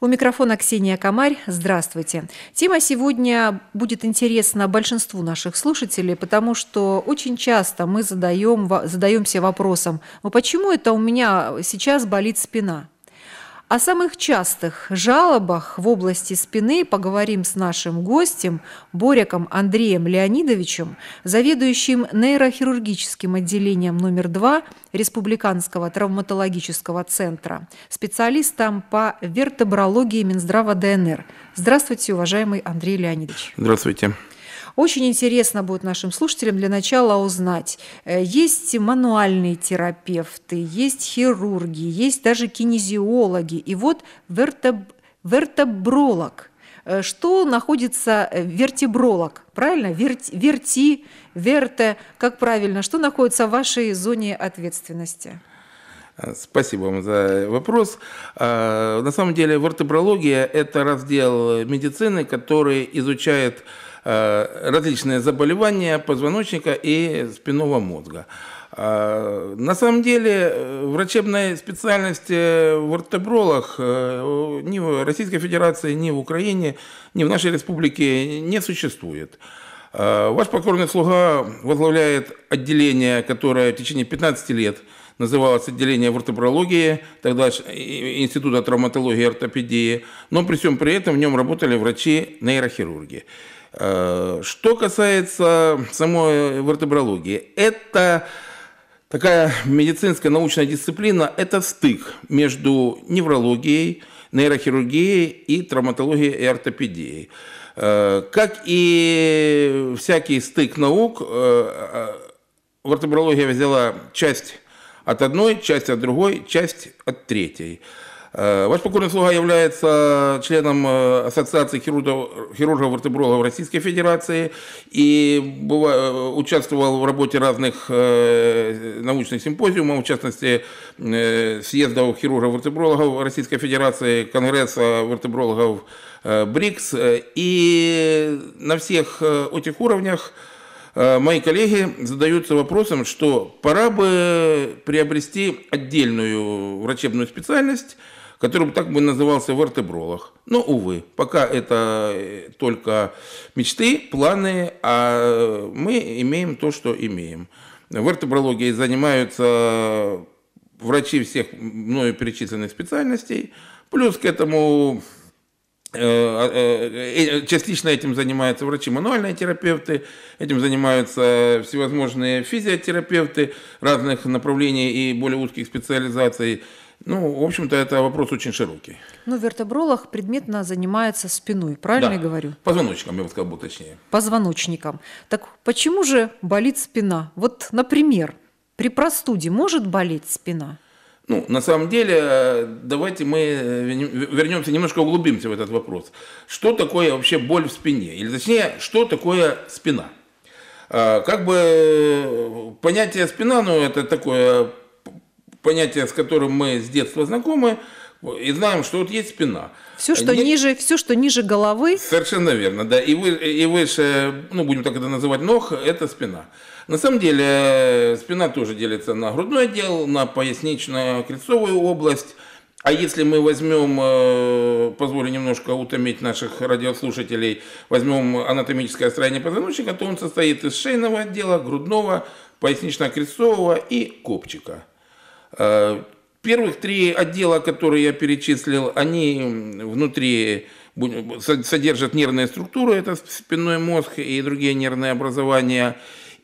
У микрофона Ксения Комарь. Здравствуйте. Тема сегодня будет интересна большинству наших слушателей, потому что очень часто мы задаем, задаемся вопросом, ну почему это у меня сейчас болит спина? О самых частых жалобах в области спины поговорим с нашим гостем, Боряком Андреем Леонидовичем, заведующим нейрохирургическим отделением номер 2 Республиканского травматологического центра, специалистом по вертебрологии Минздрава ДНР. Здравствуйте, уважаемый Андрей Леонидович. Здравствуйте. Очень интересно будет нашим слушателям для начала узнать. Э, есть мануальные терапевты, есть хирурги, есть даже кинезиологи. И вот вертеб... вертебролог. Э, что находится э, вертебролог? Правильно? Верти, верти, верте, как правильно? Что находится в вашей зоне ответственности? Спасибо вам за вопрос. На самом деле вертебрология – это раздел медицины, который изучает различные заболевания позвоночника и спинного мозга. А, на самом деле э, врачебной специальности в ортебролах э, ни в Российской Федерации, ни в Украине, ни в нашей республике не существует. Ваш покорный слуга возглавляет отделение, которое в течение 15 лет называлось отделение вертебрологии, тогда Института травматологии и ортопедии, но при всем при этом в нем работали врачи-нейрохирурги. Э, что касается самой вертебрологии, это такая медицинская научная дисциплина, это стык между неврологией, нейрохирургией и травматологией и ортопедией. Э, как и всякий стык наук, э, вертебрология взяла часть от одной, часть от другой, часть от третьей. Ваш покорный слуга является членом Ассоциации хирургов, хирургов вертебрологов Российской Федерации и быва, участвовал в работе разных научных симпозиумов, в частности, съездов хирургов вертебрологов Российской Федерации, Конгресса вертебрологов БРИКС. И на всех этих уровнях мои коллеги задаются вопросом, что пора бы приобрести отдельную врачебную специальность, который так бы назывался в вертебролах. Но, увы, пока это э, только мечты, планы, а мы имеем то, что имеем. В вертебрологии занимаются врачи всех мною перечисленных специальностей, плюс к этому э, э, Частично этим занимаются врачи-мануальные терапевты, этим занимаются всевозможные физиотерапевты разных направлений и более узких специализаций. Ну, в общем-то, это вопрос очень широкий. Ну, в вертебролах предметно занимается спиной, правильно да. я говорю? Позвоночником, я бы сказал, точнее. Позвоночником. Так почему же болит спина? Вот, например, при простуде может болеть спина? Ну, на самом деле, давайте мы вернемся, немножко углубимся в этот вопрос. Что такое вообще боль в спине? Или точнее, что такое спина? А, как бы понятие спина, ну, это такое понятие, с которым мы с детства знакомы, и знаем, что вот есть спина. Все, что Нет... ниже, все, что ниже головы. Совершенно верно, да. И, вы, и выше, ну, будем так это называть, ног, это спина. На самом деле, спина тоже делится на грудной отдел, на пояснично-крестцовую область. А если мы возьмем, э, позволю немножко утомить наших радиослушателей, возьмем анатомическое строение позвоночника, то он состоит из шейного отдела, грудного, пояснично-крестцового и копчика. Первых три отдела, которые я перечислил, они внутри содержат нервные структуры, это спинной мозг и другие нервные образования.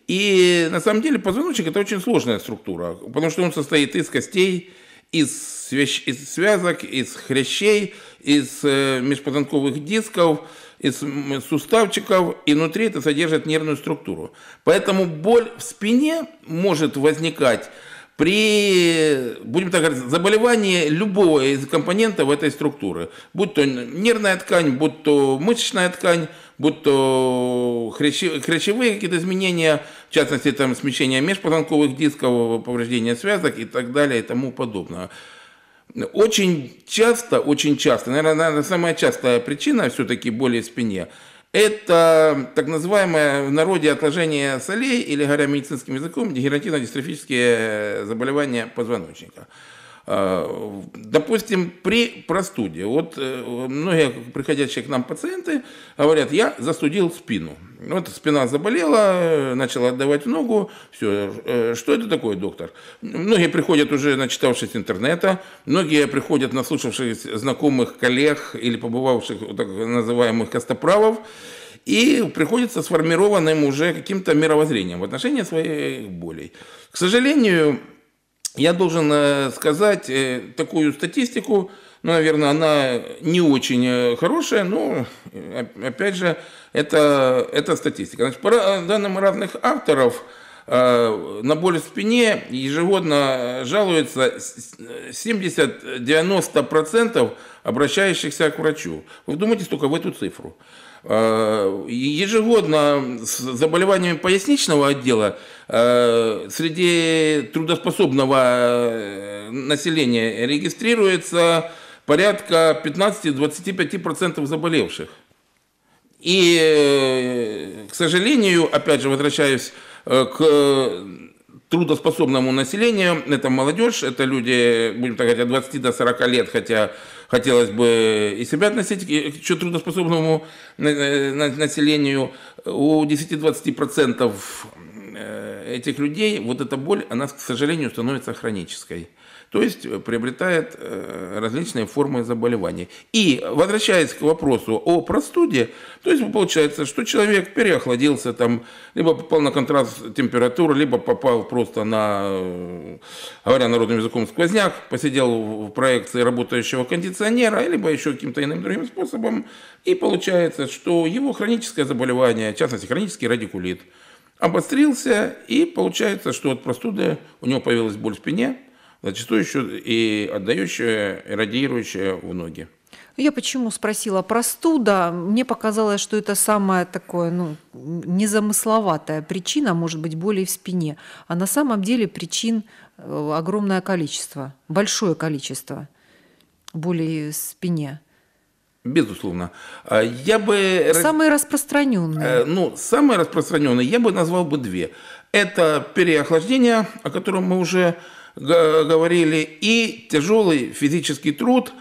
И на самом деле позвоночник это очень сложная структура, потому что он состоит из костей, из, из связок, из хрящей, из э, межпозвонковых дисков, из суставчиков, и внутри это содержит нервную структуру. Поэтому боль в спине может возникать при, будем так говорить, заболевании любого из компонентов этой структуры, будь то нервная ткань, будь то мышечная ткань, будь то хрящевые какие-то изменения, в частности, там смещение межпозвонковых дисков, повреждение связок и так далее и тому подобное. Очень часто, очень часто, наверное, самая частая причина все-таки боли в спине – это так называемое в народе отложение солей, или говоря медицинским языком, дегенеративно-дистрофические заболевания позвоночника. А, допустим, при простуде, вот э, многие приходящие к нам пациенты говорят, я застудил спину. Вот спина заболела, начала отдавать ногу, все. Э, что это такое, доктор? Многие приходят уже начитавшись интернета, многие приходят наслушавшись знакомых коллег или побывавших так называемых костоправов, и приходится сформированным уже каким-то мировоззрением в отношении своих болей. К сожалению, я должен э, сказать э, такую статистику, ну, наверное, она не очень э, хорошая, но, опять же, это, это статистика. Значит, по данным разных авторов, на боль в спине ежегодно жалуется 70-90% обращающихся к врачу. Вы вдумайтесь только в эту цифру. Ежегодно с заболеваниями поясничного отдела среди трудоспособного э, населения регистрируется порядка 15-25% заболевших. И, к сожалению, опять же, возвращаюсь к трудоспособному населению, это молодежь, это люди, будем так говорить, от 20 до 40 лет, хотя хотелось бы и себя относить к еще трудоспособному населению. У 10-20% э, этих людей вот эта боль, она, к сожалению, становится хронической то есть э, приобретает э, различные формы заболеваний. И возвращаясь к вопросу о простуде, то есть получается, что человек переохладился, там, либо попал на контраст температуры, либо попал просто на, э, говоря народным языком, сквозняк, посидел в проекции работающего кондиционера, либо еще каким-то иным другим способом, и получается, что его хроническое заболевание, в частности хронический радикулит, обострился, и получается, что от простуды у него появилась боль в спине, зачастую еще и отдающая, и радиирующая в ноги. Я почему спросила простуда? Мне показалось, что это самая такое, ну, незамысловатая причина, может быть, боли в спине. А на самом деле причин э, огромное количество, большое количество боли в спине. Безусловно. А я бы... Самые распространенные. Э, ну, самые распространенные я бы назвал бы две. Это переохлаждение, о котором мы уже говорили, и тяжелый физический труд,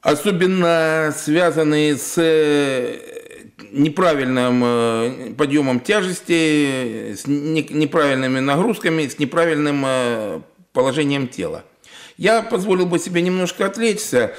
особенно связанный с э, неправильным э, подъемом тяжести, с неправильными нагрузками, с неправильным положением тела. Я позволил бы себе немножко отвлечься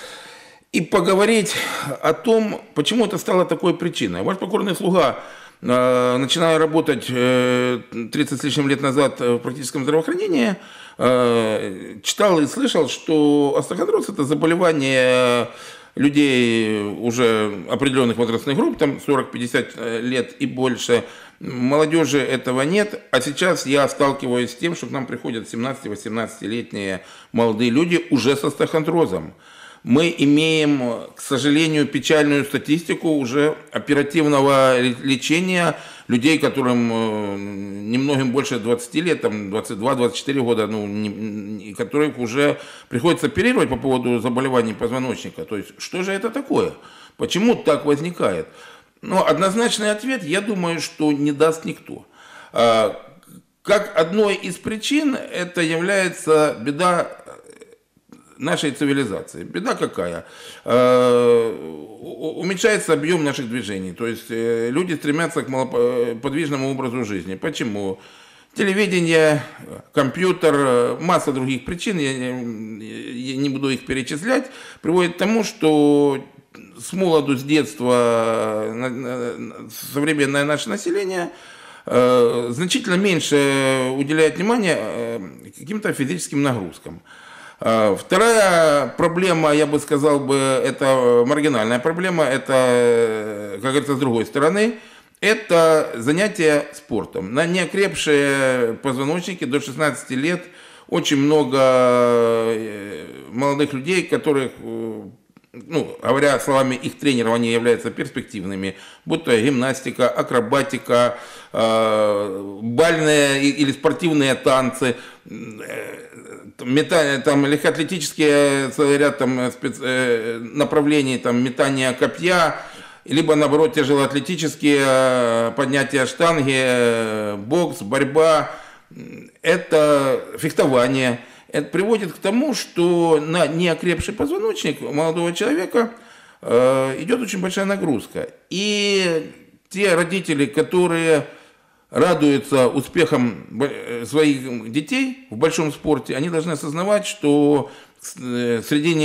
и поговорить о том, почему это стало такой причиной. Ваш покорный слуга Э, начиная работать 30 э, с лишним лет назад в практическом здравоохранении, э, читал и слышал, что остеохондроз – это заболевание людей уже определенных возрастных групп, там 40-50 лет и больше. Молодежи этого нет, а сейчас я сталкиваюсь с тем, что к нам приходят 17-18-летние молодые люди уже с остеохондрозом мы имеем, к сожалению, печальную статистику уже оперативного лечения людей, которым э, немногим больше 20 лет, там 22-24 года, ну, не, которых уже приходится оперировать по поводу заболеваний позвоночника. То есть, что же это такое? Почему так возникает? Ну, однозначный ответ, я думаю, что не даст никто. А, как одной из причин это является беда нашей цивилизации. Беда какая? Э, уменьшается объем наших движений. То есть э, люди стремятся к подвижному образу жизни. Почему? Телевидение, компьютер, масса других причин, я не буду их перечислять, приводит к тому, что с молоду, с детства современное наше население э, значительно меньше уделяет внимания каким-то физическим нагрузкам. А, вторая проблема, я бы сказал бы, это маргинальная проблема, это, как говорится, с другой стороны, это занятие спортом. На неокрепшие позвоночники до 16 лет очень много э, молодых людей, которых э, ну, говоря словами их тренеров, они являются перспективными, будь то гимнастика, акробатика, э, бальные или спортивные танцы, метание, там легкоатлетические целый ряд там, спец, э, направлений, там метание копья, либо наоборот тяжелоатлетические э, поднятия штанги, э, бокс, борьба, это фехтование, это приводит к тому, что на неокрепший позвоночник молодого человека э, идет очень большая нагрузка. И те родители, которые радуются успехам э, своих детей в большом спорте, они должны осознавать, что э, среди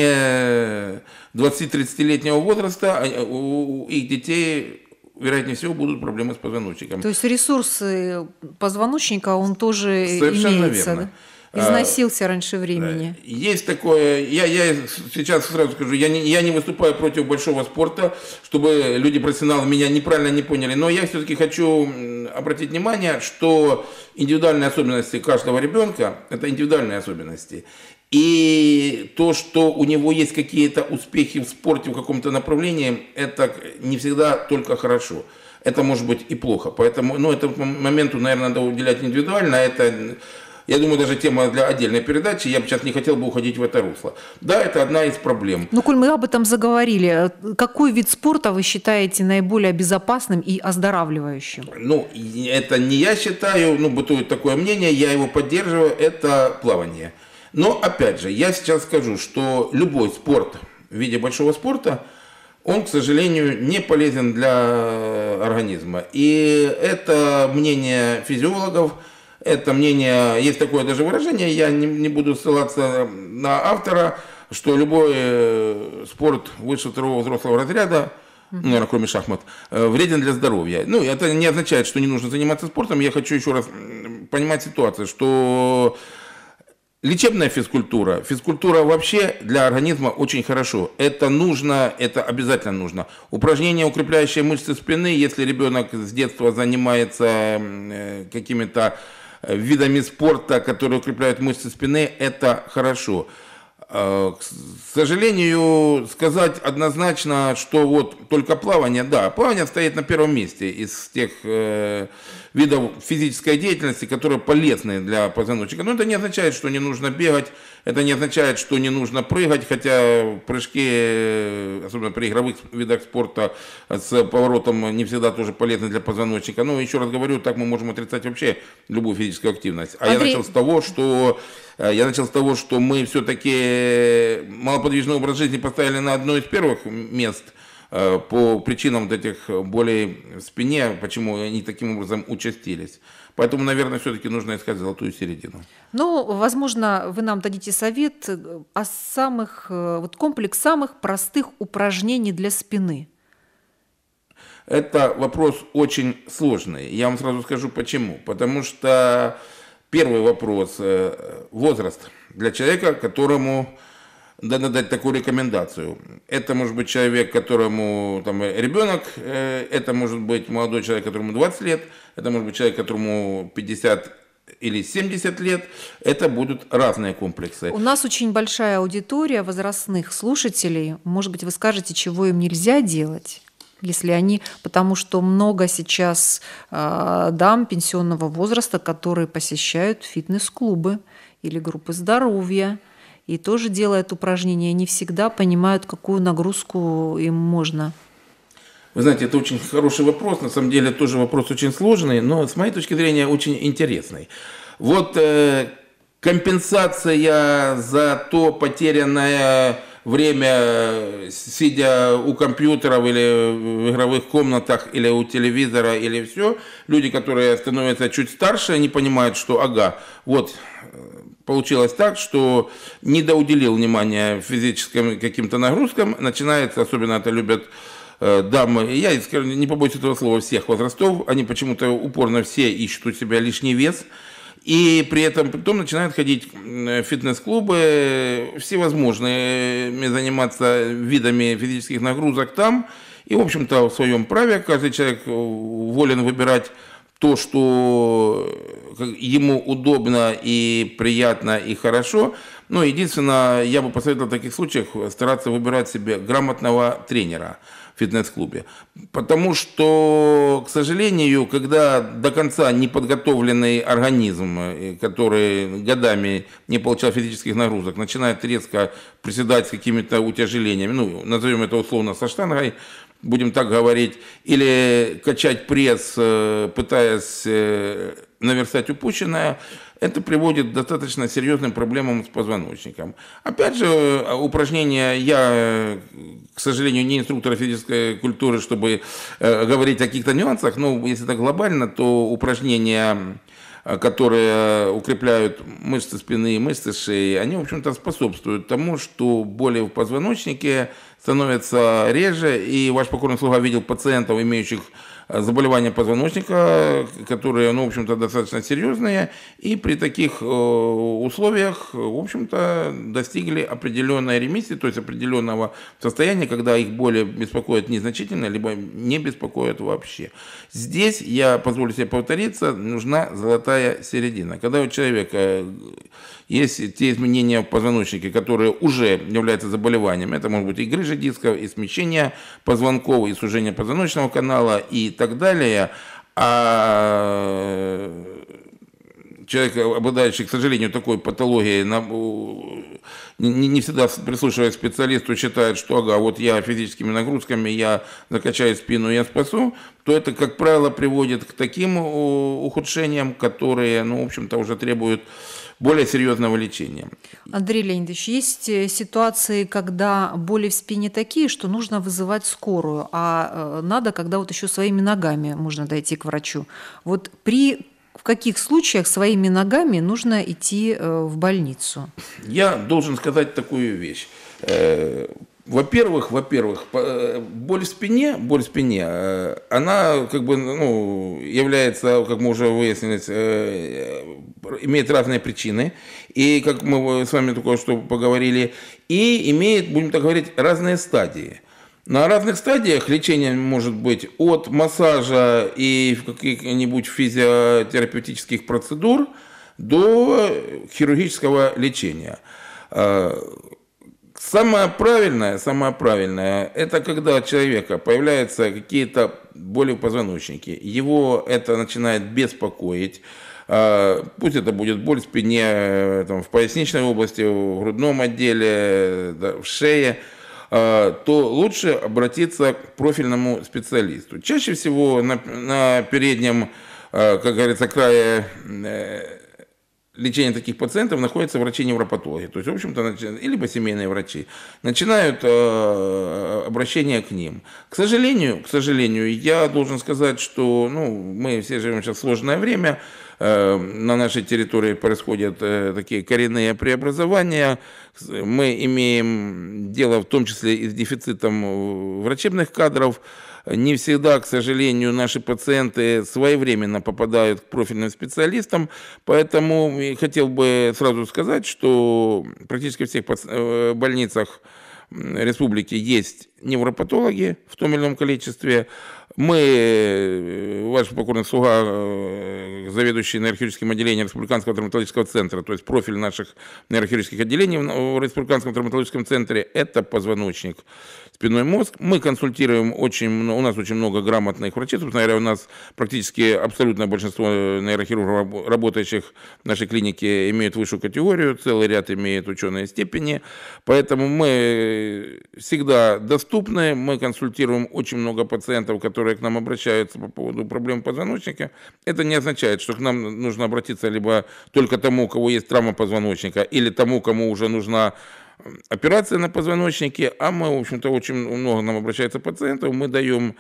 20-30-летнего возраста а, у их детей вероятнее всего, будут проблемы с позвоночником. То есть ресурсы позвоночника, он тоже Совершенно имеется, верно. да? Износился а, раньше времени. Есть такое, я, я сейчас сразу скажу, я не, я не выступаю против большого спорта, чтобы люди профессионалы меня неправильно не поняли, но я все-таки хочу обратить внимание, что индивидуальные особенности каждого ребенка – это индивидуальные особенности. И то, что у него есть какие-то успехи в спорте в каком-то направлении, это не всегда только хорошо. Это может быть и плохо. Поэтому, ну, этому моменту, наверное, надо уделять индивидуально. Это, я думаю, даже тема для отдельной передачи. Я бы сейчас не хотел бы уходить в это русло. Да, это одна из проблем. Ну, коль мы об этом заговорили, какой вид спорта вы считаете наиболее безопасным и оздоравливающим? Ну, это не я считаю, ну, бытует такое мнение, я его поддерживаю, это плавание. Но опять же, я сейчас скажу, что любой спорт в виде большого спорта, он, к сожалению, не полезен для организма. И это мнение физиологов, это мнение, есть такое даже выражение, я не, не буду ссылаться на автора, что любой э, спорт выше второго взрослого разряда, ну, наверное, кроме шахмат, э, вреден для здоровья. Ну, это не означает, что не нужно заниматься спортом. Я хочу еще раз понимать ситуацию, что Лечебная физкультура. Физкультура вообще для организма очень хорошо. Это нужно, это обязательно нужно. Упражнения, укрепляющие мышцы спины, если ребенок с детства занимается э, какими-то видами спорта, которые укрепляют мышцы спины, это хорошо. Э, к сожалению, сказать однозначно, что вот только плавание, да, плавание стоит на первом месте из тех э, видов физической деятельности, которые полезны для позвоночника. Но это не означает, что не нужно бегать, это не означает, что не нужно прыгать, хотя прыжки, э, особенно при игровых видах спорта, с поворотом не всегда тоже полезны для позвоночника. Но еще раз говорю, так мы можем отрицать вообще любую физическую активность. А Андрей... я начал с того, что Э, я начал с того, что мы все-таки малоподвижный образ жизни поставили на одно из первых мест э, по причинам вот этих болей в спине, почему они таким образом участились. Поэтому, наверное, все-таки нужно искать золотую середину. Ну, возможно, вы нам дадите совет о самых, э, вот комплекс самых простых упражнений для спины. Это вопрос очень сложный. Я вам сразу скажу почему. Потому что Первый вопрос. Э, возраст для человека, которому надо дать такую рекомендацию. Это может быть человек, которому там, ребенок, э, это может быть молодой человек, которому 20 лет, это может быть человек, которому 50 или 70 лет, это будут разные комплексы. У нас очень большая аудитория возрастных слушателей. Может быть, вы скажете, чего им нельзя делать? Если они, потому что много сейчас э, дам пенсионного возраста, которые посещают фитнес-клубы или группы здоровья и тоже делают упражнения, не всегда понимают, какую нагрузку им можно. Вы знаете, это очень хороший вопрос, на самом деле тоже вопрос очень сложный, но с моей точки зрения очень интересный. Вот э, компенсация за то потерянное время, сидя у компьютеров или в игровых комнатах, или у телевизора, или все, люди, которые становятся чуть старше, они понимают, что ага, вот получилось так, что не доуделил внимания физическим каким-то нагрузкам, начинается, особенно это любят э, дамы, я не побоюсь этого слова, всех возрастов, они почему-то упорно все ищут у себя лишний вес, и при этом потом начинают ходить в фитнес-клубы, всевозможные, заниматься видами физических нагрузок там. И, в общем-то, в своем праве каждый человек волен выбирать то, что ему удобно и приятно и хорошо. Но единственное, я бы посоветовал в таких случаях стараться выбирать себе грамотного тренера – фитнес-клубе. Потому что, к сожалению, когда до конца неподготовленный организм, э, который годами не получал физических нагрузок, начинает резко приседать с какими-то утяжелениями, ну, назовем это условно со штангой, будем так говорить, или качать пресс, э, пытаясь э, наверстать упущенное, это приводит к достаточно серьезным проблемам с позвоночником. Опять же, упражнения, я, к сожалению, не инструктор физической культуры, чтобы э, говорить о каких-то нюансах, но если это глобально, то упражнения которые укрепляют мышцы спины и мышцы шеи, они, в общем-то, способствуют тому, что боли в позвоночнике становятся реже, и ваш покорный слуга видел пациентов, имеющих заболевания позвоночника, которые, ну, в общем-то, достаточно серьезные, и при таких э, условиях, в общем-то, достигли определенной ремиссии, то есть определенного состояния, когда их боли беспокоят незначительно, либо не беспокоят вообще. Здесь, я позволю себе повториться, нужна золотая середина. Когда у человека есть те изменения в позвоночнике, которые уже являются заболеванием, это может быть и грыжа дисков, и смещение позвонков, и сужение позвоночного канала, и так далее, а человек, обладающий, к сожалению, такой патологией, не, всегда прислушиваясь к специалисту, считает, что ага, вот я физическими нагрузками, я закачаю спину, я спасу, то это, как правило, приводит к таким ухудшениям, которые, ну, в общем-то, уже требуют более серьезного лечения. Андрей Леонидович, есть э, ситуации, когда боли в спине такие, что нужно вызывать скорую, а э, надо, когда вот еще своими ногами можно дойти к врачу. Вот при в каких случаях своими ногами нужно идти э, в больницу? Я должен сказать такую вещь. Во-первых, во-первых, э, боль в спине, боль в спине, э, она как бы ну, является, как мы уже выяснили, э, имеет разные причины, и как мы с вами только что поговорили, и имеет, будем так говорить, разные стадии. На разных стадиях лечение может быть от массажа и каких-нибудь физиотерапевтических процедур до хирургического лечения. Самое правильное, самое правильное, это когда у человека появляются какие-то боли в позвоночнике, его это начинает беспокоить, а, пусть это будет боль в спине, там, в поясничной области, в грудном отделе, в шее, а, то лучше обратиться к профильному специалисту. Чаще всего на, на переднем, а, как говорится, крае э, лечения таких пациентов находятся врачи-невропатологи. То есть, в общем-то, либо семейные врачи. Начинают э, обращение к ним. К сожалению, к сожалению, я должен сказать, что ну, мы все живем сейчас в сложное время. Э, на нашей территории происходят э, такие коренные преобразования. Мы имеем дело в том числе и с дефицитом врачебных кадров. Не всегда, к сожалению, наши пациенты своевременно попадают к профильным специалистам, поэтому хотел бы сразу сказать, что практически в всех э, больницах республики есть невропатологи в том или ином количестве. Мы, э, ваш покорный слуга, э, заведующий нейрохирургическим отделением Республиканского травматологического центра, то есть профиль наших нейрохирургических отделений в Республиканском травматологическом центре, это позвоночник, спиной мозг. Мы консультируем очень, у нас очень много грамотных врачей, собственно говоря, у нас практически абсолютное большинство нейрохирургов, работающих в нашей клинике, имеют высшую категорию, целый ряд имеет ученые степени, поэтому мы всегда доступны, мы консультируем очень много пациентов, которые к нам обращаются по поводу проблем позвоночника. Это не означает, что к нам нужно обратиться либо только тому, у кого есть травма позвоночника, или тому, кому уже нужна операция на позвоночнике, а мы, в общем-то, очень много нам обращается пациентов, мы даем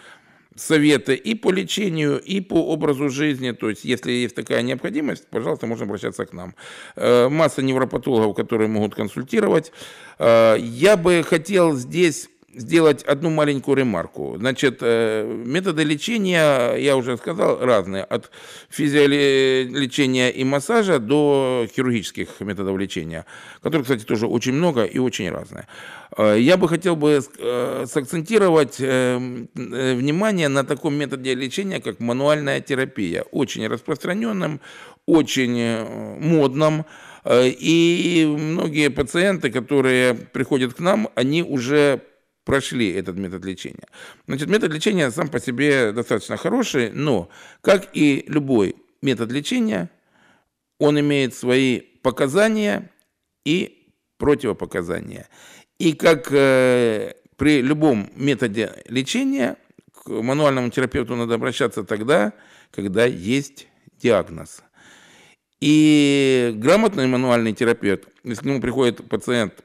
советы и по лечению, и по образу жизни. То есть, если есть такая необходимость, пожалуйста, можно обращаться к нам. Э, масса невропатологов, которые могут консультировать. Э, я бы хотел здесь сделать одну маленькую ремарку. Значит, э, методы лечения, я уже сказал, разные. От физиолечения и массажа до хирургических методов лечения, которых, кстати, тоже очень много и очень разные. Э, я бы хотел бы э, сакцентировать внимание на таком методе лечения, как мануальная терапия. Очень распространенным, очень модным. И многие пациенты, которые приходят к нам, они уже прошли этот метод лечения. Значит, метод лечения сам по себе достаточно хороший, но, как и любой метод лечения, он имеет свои показания и противопоказания. И как э, при любом методе лечения, к мануальному терапевту надо обращаться тогда, когда есть диагноз. И грамотный мануальный терапевт, если к нему приходит пациент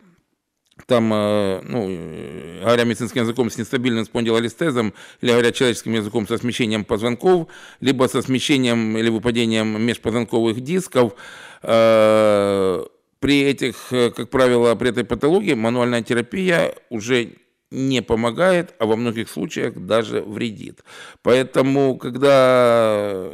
там, э, ну, э, говоря медицинским языком, с нестабильным спондилолистезом, или говоря человеческим языком, со смещением позвонков, либо со смещением или выпадением межпозвонковых дисков, э, при этих, как правило, при этой патологии мануальная терапия уже не помогает, а во многих случаях даже вредит. Поэтому, когда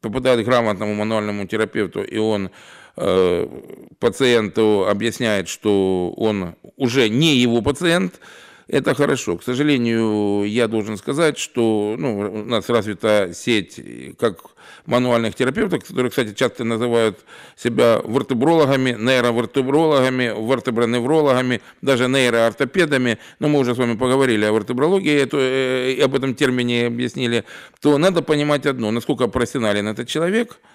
попадает к грамотному мануальному терапевту, и он пациенту объясняет, что он уже не его пациент, это хорошо. К сожалению, я должен сказать, что ну, у нас развита сеть как мануальных терапевтов, которые, кстати, часто называют себя вертебрологами, нейровертебрологами, вертеброневрологами, даже нейроортопедами, но мы уже с вами поговорили о вертебрологии, это, э, об этом термине объяснили, то надо понимать одно, насколько профессионален этот человек –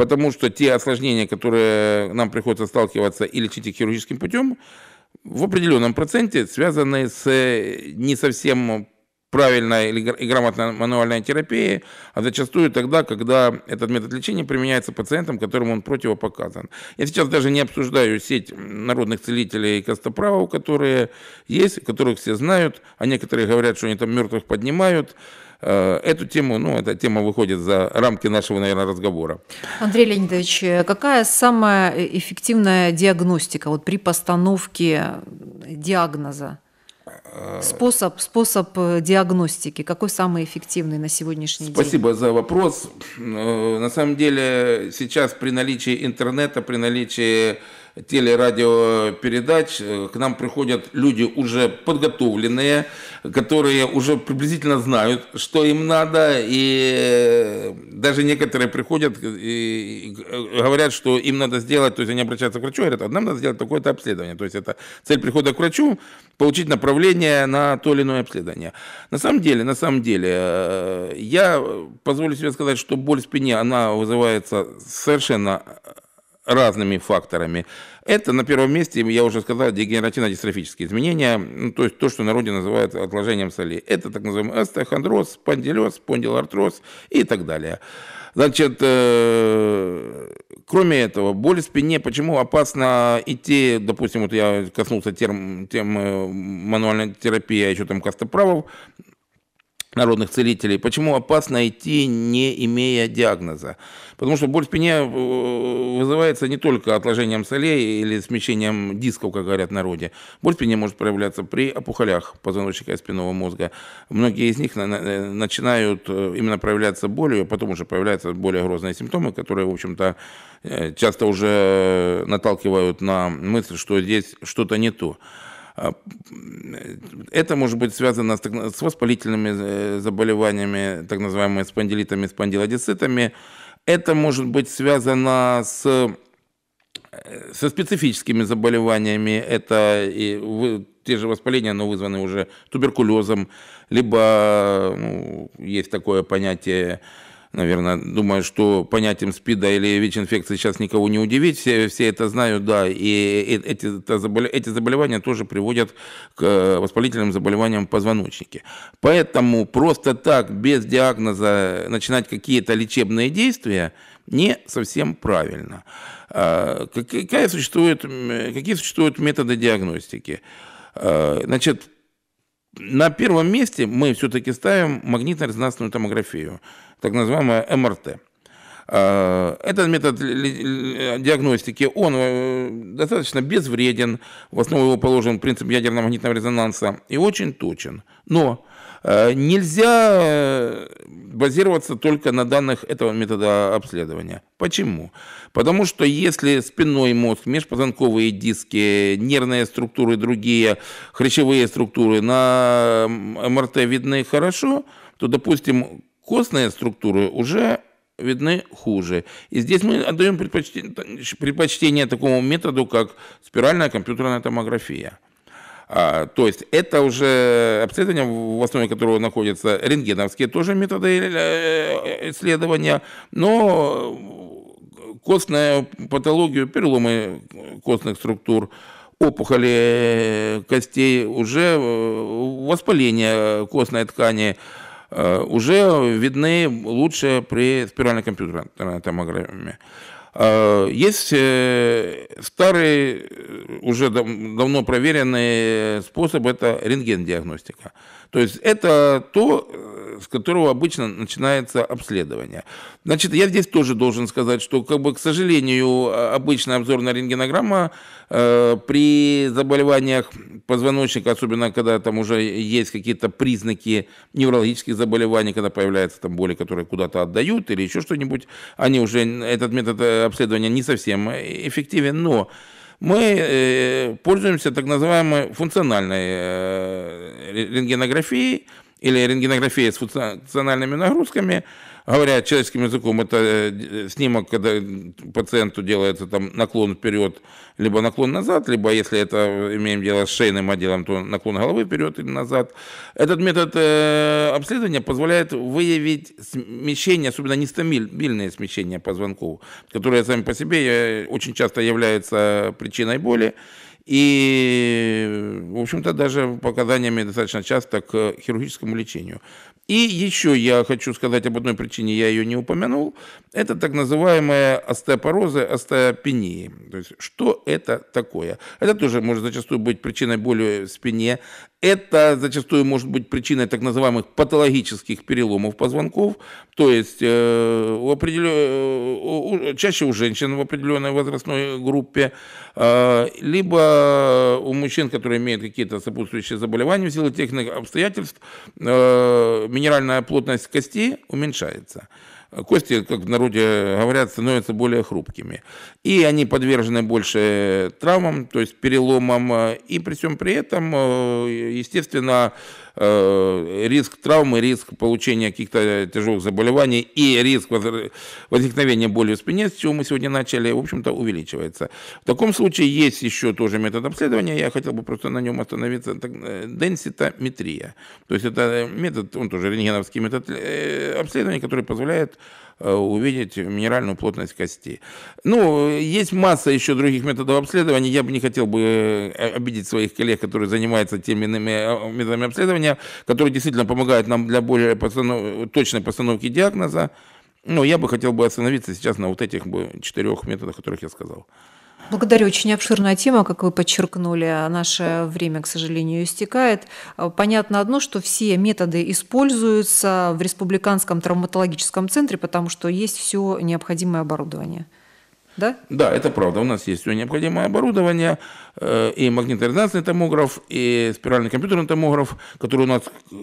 потому что те осложнения, которые нам приходится сталкиваться и лечить их хирургическим путем, в определенном проценте связаны с э, не совсем правильной и грамотной мануальной терапией, а зачастую тогда, когда этот метод лечения применяется пациентам, которым он противопоказан. Я сейчас даже не обсуждаю сеть народных целителей и костоправов, которые есть, которых все знают, а некоторые говорят, что они там мертвых поднимают. Э, эту тему, ну, эта тема выходит за рамки нашего, наверное, разговора. Андрей Леонидович, какая самая эффективная диагностика вот при постановке диагноза? Э, способ, способ э, диагностики, какой самый эффективный на сегодняшний Спасибо день? Спасибо за вопрос. На самом деле сейчас при наличии интернета, при наличии телерадиопередач э, к нам приходят люди уже подготовленные, которые уже приблизительно знают, что им надо, и э, даже некоторые приходят и говорят, что им надо сделать, то есть они обращаются к врачу говорят, а нам надо сделать такое-то обследование. То есть это цель прихода к врачу, получить направление на то или иное обследование. На самом деле, на самом деле, э, я позволю себе сказать, что боль в спине, она вызывается совершенно разными факторами. Это на первом месте, я уже сказал, дегенеративно-дистрофические изменения, ну, то есть то, что народе называют отложением солей. Это так называемый остеохондроз, спондилез, спондилартроз и так далее. Значит, э, кроме этого, боль в спине, почему опасно идти, допустим, вот я коснулся тем, тем э, мануальной терапии, а еще там костоправов, народных целителей, почему опасно идти, не имея диагноза. Потому что боль в спине э, вызывается не только отложением солей или смещением дисков, как говорят в народе. Боль в спине может проявляться при опухолях позвоночника и спинного мозга. Многие из них э, начинают э, именно проявляться болью, а потом уже появляются более грозные симптомы, которые, в общем-то, часто уже наталкивают на мысль, что здесь что-то не то. А, это может быть связано с, с воспалительными заболеваниями, так называемыми спондилитами, спондилодицитами, это может быть связано с э, со специфическими заболеваниями, это и те же воспаления, но вызваны уже туберкулезом, либо ну, есть такое понятие наверное, думаю, что понятием СПИДа или ВИЧ-инфекции сейчас никого не удивить, все, все это знают, да, и эти, эти заболевания тоже приводят к э, воспалительным заболеваниям позвоночника. Поэтому просто так, без диагноза, начинать какие-то лечебные действия не совсем правильно. А, какая существует, какие существуют методы диагностики? А, значит, на первом месте мы все-таки ставим магнитно-резонансную томографию так называемая МРТ. А, этот метод диагностики, он э, достаточно безвреден, в основу его положен принцип ядерного магнитного резонанса и очень точен. Но э, нельзя э, базироваться только на данных этого метода обследования. Почему? Потому что если спинной мозг, межпозвонковые диски, нервные структуры, другие хрящевые структуры на МРТ видны хорошо, то, допустим, Костные структуры уже видны хуже. И здесь мы отдаем предпочтение, предпочтение такому методу, как спиральная компьютерная томография. А, то есть это уже обследование, в основе которого находятся рентгеновские тоже методы э, исследования, но костная патологию, переломы костных структур, опухоли костей, уже э, воспаление костной ткани – уже видны лучше при спиральной компьютерной томограмме. Есть старый, уже давно проверенный способ, это рентген-диагностика. То есть это то, с которого обычно начинается обследование. Значит, я здесь тоже должен сказать, что, как бы, к сожалению, обычная обзорная рентгенограмма э, при заболеваниях позвоночника, особенно когда там уже есть какие-то признаки неврологических заболеваний, когда появляются там боли, которые куда-то отдают или еще что-нибудь, они уже, этот метод э, обследования не совсем эффективен, но мы э, пользуемся так называемой функциональной э, рентгенографией, или рентгенография с функциональными нагрузками, говоря человеческим языком, это э, снимок, когда пациенту делается там наклон вперед, либо наклон назад, либо если это имеем дело с шейным отделом, то наклон головы вперед или назад. Этот метод э, обследования позволяет выявить смещение, особенно нестабильные смещения позвонков, которые сами по себе э, очень часто являются причиной боли и, в общем-то, даже показаниями достаточно часто к хирургическому лечению. И еще я хочу сказать об одной причине, я ее не упомянул. Это так называемая остеопорозы, остеопении. То есть, что это такое? Это тоже может зачастую быть причиной боли в спине. Это зачастую может быть причиной так называемых патологических переломов позвонков. То есть, э, у определен... Э, чаще у женщин в определенной возрастной группе, э, либо у мужчин, которые имеют какие-то сопутствующие заболевания в силу тех обстоятельств, минеральная плотность кости уменьшается. Кости, как в народе говорят, становятся более хрупкими. И они подвержены больше травмам, то есть переломам. И при всем при этом, естественно, Э, риск травмы, риск получения каких-то тяжелых заболеваний и риск возникновения боли в спине, с чего мы сегодня начали, в общем-то, увеличивается. В таком случае есть еще тоже метод обследования, я хотел бы просто на нем остановиться, э, денситометрия. То есть это метод, он тоже рентгеновский метод э, обследования, который позволяет увидеть минеральную плотность кости. Ну, есть масса еще других методов обследования. Я бы не хотел бы обидеть своих коллег, которые занимаются теми иными методами обследования, которые действительно помогают нам для более постанов... точной постановки диагноза. Но я бы хотел бы остановиться сейчас на вот этих четырех методах, о которых я сказал. Благодарю. Очень обширная тема, как вы подчеркнули. Наше время, к сожалению, истекает. Понятно одно, что все методы используются в Республиканском травматологическом центре, потому что есть все необходимое оборудование. Да? Да, это правда. У нас есть все необходимое оборудование. Э, и магниторезонансный томограф, и спиральный компьютерный томограф, который у нас,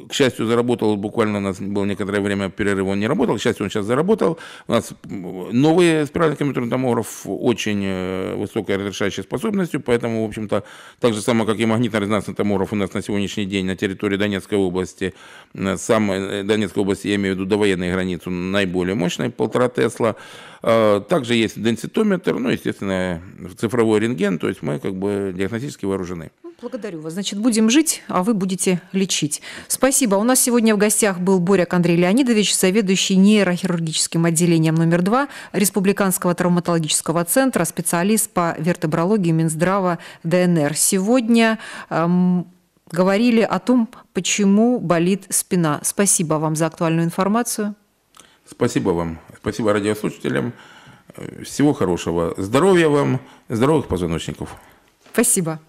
к счастью, заработал, буквально у нас было некоторое время перерыва, он не работал, к счастью, он сейчас заработал. У нас новый спиральный компьютерный томограф очень э, высокой разрешающей способностью, поэтому, в общем-то, так же самое, как и магниторезонансный томограф у нас на сегодняшний день на территории Донецкой области, э, самой Донецкой области, я имею в виду до военной границы, наиболее мощный, полтора Тесла. Также есть денситометр, ну, естественно, цифровой рентген, то есть мы как бы диагностически вооружены. Ну, благодарю вас. Значит, будем жить, а вы будете лечить. Спасибо. У нас сегодня в гостях был Боряк Андрей Леонидович, заведующий нейрохирургическим отделением номер два Республиканского травматологического центра, специалист по вертебрологии Минздрава ДНР. Сегодня эм, говорили о том, почему болит спина. Спасибо вам за актуальную информацию. Спасибо вам. Спасибо радиослушателям. Всего хорошего. Здоровья вам, здоровых позвоночников. Спасибо.